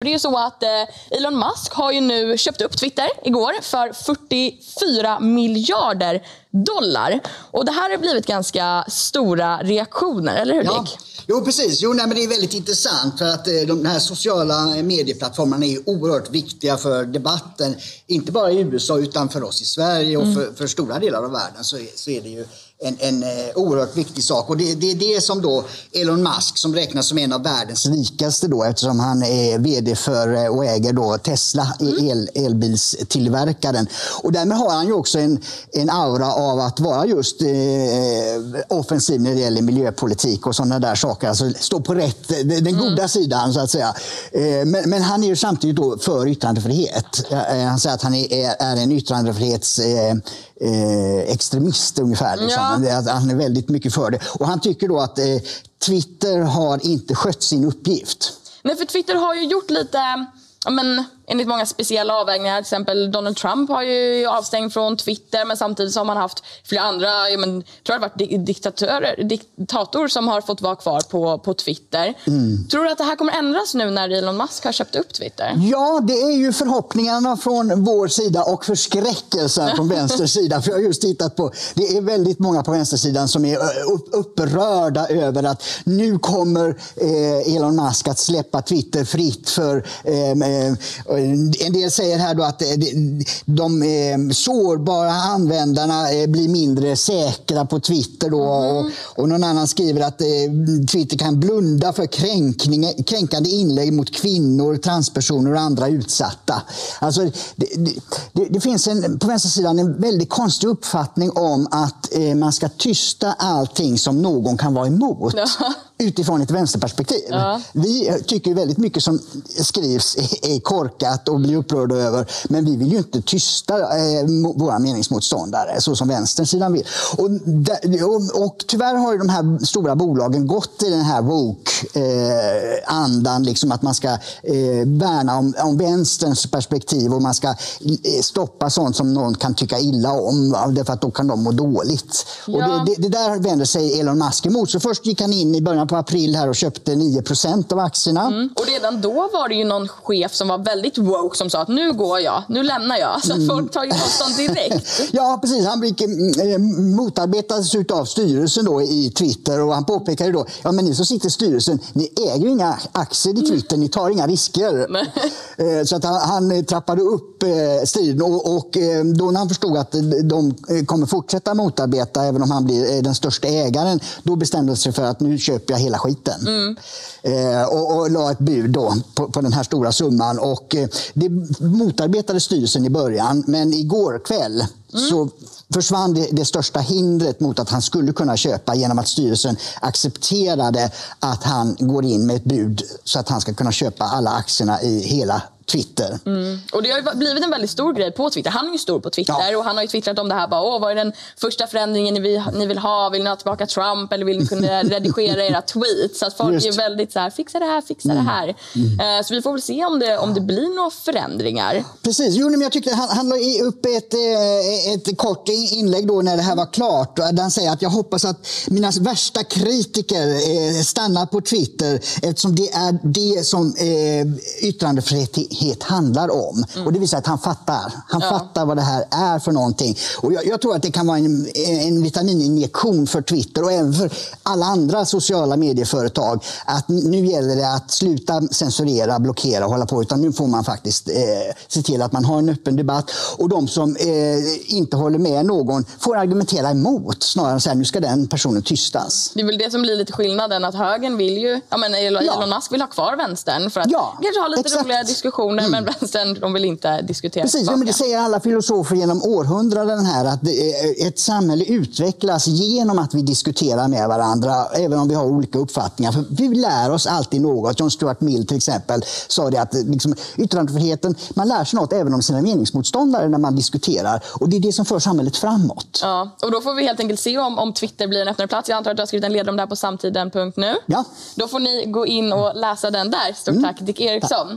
Det är ju så att eh, Elon Musk har ju nu köpt upp Twitter igår för 44 miljarder dollar. Och det här har blivit ganska stora reaktioner, eller hur ja. Dick? Jo, precis. Jo, nej, men det är väldigt intressant för att eh, de här sociala medieplattformarna är oerhört viktiga för debatten. Inte bara i USA utan för oss i Sverige och mm. för, för, stora delar av världen så är, så är det ju en, en uh, oerhört viktig sak. Och det, det är det som då Elon Musk, som räknas som en av världens rikaste då, eftersom han är VD för uh, och äger då Tesla, mm. el, elbilstillverkaren. Och därmed har han ju också en, en aura av att vara just uh, offensiv när det gäller miljöpolitik och sådana där saker. Alltså stå på rätt, den mm. goda sidan så att säga. Men, men, han är ju samtidigt då för yttrandefrihet. Han säger att han är, är en yttrandefrihets extremist ungefär. Liksom. Ja. Han är väldigt mycket för det. Och han tycker då att eh, Twitter har inte skött sin uppgift. Nej, för Twitter har ju gjort lite men, enligt många speciella avvägningar. Till exempel Donald Trump har ju avstängd från Twitter men samtidigt så har man haft flera andra, jag men, tror det har varit diktatörer, diktator som har fått vara kvar på, på Twitter. Mm. Tror du att det här kommer ändras nu när Elon Musk har köpt upp Twitter? Ja, det är ju förhoppningarna från vår sida och förskräckelsen från vänster sida. För jag har just tittat på, det är väldigt många på vänstersidan som är upprörda över att nu kommer eh, Elon Musk att släppa Twitter fritt för eh, en del säger här då att eh, de eh, sårbara användarna eh, blir mindre säkra på Twitter. Då, mm. och, och någon annan skriver att Twitter kan blunda för kränkande inlägg mot kvinnor, transpersoner och andra utsatta. Alltså, det, det, det finns en, på vänstersidan en väldigt konstig uppfattning om att man ska tysta allting som någon kan vara emot. Ja utifrån ett vänsterperspektiv. Ja. Vi tycker väldigt mycket som skrivs är korkat och blir upprörda över. Men vi vill ju inte tysta eh, våra meningsmotståndare så som vänstersidan vill. Och, och, och, tyvärr har ju de här stora bolagen gått i den här woke-andan. Eh, liksom att man ska eh, värna om, om vänsterns perspektiv och man ska eh, stoppa sånt som någon kan tycka illa om. Därför att då kan de må dåligt. Ja. Och det, det, det, där vänder sig Elon Musk emot. Så först gick han in i början på april här och köpte 9% av aktierna. Mm. Och redan då var det ju någon chef som var väldigt woke som sa att nu går jag, nu lämnar jag. Så att mm. folk tar ju avstånd direkt. ja, precis. Han blev eh, motarbetades av styrelsen då i Twitter och han påpekade då, ja men ni som sitter i styrelsen, ni äger inga aktier i Twitter, ni tar inga risker. Eh, så att han, han trappade upp eh, striden och, och då när han förstod att de kommer fortsätta motarbeta även om han blir den största ägaren, då bestämde sig för att nu köper jag hela skiten. Mm. Eh, och, och la ett bud då på, på den här stora summan. Och, eh, det motarbetade styrelsen i början, men igår kväll mm. så försvann det, det, största hindret mot att han skulle kunna köpa genom att styrelsen accepterade att han går in med ett bud så att han ska kunna köpa alla aktierna i hela Twitter. Mm. Och Det har blivit en väldigt stor grej på Twitter. Han är ju stor på Twitter ja. och han har ju twittrat om det här. Bara, Åh, vad är den första förändringen ni vill, ni vill ha? Vill ni ha tillbaka Trump eller vill ni kunna redigera era tweets? Så att folk Just. är väldigt så här, fixa det här, fixa mm. det här. Mm. Uh, så vi får väl se om det, om det blir några förändringar. Precis. Jo, men jag tyckte han, han la upp ett, eh, ett kort inlägg då när det här var klart. Där han säger att jag hoppas att mina värsta kritiker eh, stannar på Twitter eftersom det är det som yttrandefrihet verklighet handlar om. Mm. Och det visar att han fattar. Han ja. fattar vad det här är för någonting. Och jag, jag tror att det kan vara en, en vitamininjektion för Twitter och även för alla andra sociala medieföretag. Att nu gäller det att sluta censurera, blockera och hålla på. Utan nu får man faktiskt eh, se till att man har en öppen debatt. Och de som eh, inte håller med någon får argumentera emot. Snarare än att nu ska den personen tystas. Det är väl det som blir lite skillnaden. Att högern vill ju, ja, men Elon ja. Musk vill ha kvar vänstern för att ja, kanske ha lite exakt. roliga diskussioner diskussioner mm. men vänstern de vill inte diskutera Precis, ja, men det säger alla filosofer genom århundraden här att ett samhälle utvecklas genom att vi diskuterar med varandra även om vi har olika uppfattningar. För vi lär oss alltid något. John Stuart Mill till exempel sa det att liksom, yttrandefriheten, man lär sig något även om sina meningsmotståndare när man diskuterar. Och det är det som för samhället framåt. Ja, och då får vi helt enkelt se om, om Twitter blir en öppnare plats. Jag antar att du har skrivit en ledare om det här på samtiden.nu. Ja. Då får ni gå in och läsa den där. Stort mm. tack Dick Eriksson. Tack.